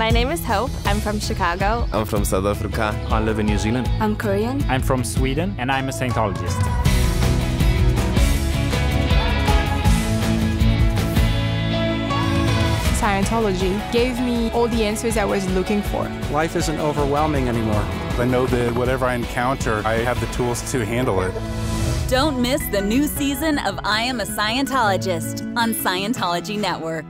My name is Hope. I'm from Chicago. I'm from South Africa. I live in New Zealand. I'm Korean. I'm from Sweden and I'm a Scientologist. Scientology gave me all the answers I was looking for. Life isn't overwhelming anymore. I know that whatever I encounter, I have the tools to handle it. Don't miss the new season of I Am a Scientologist on Scientology Network.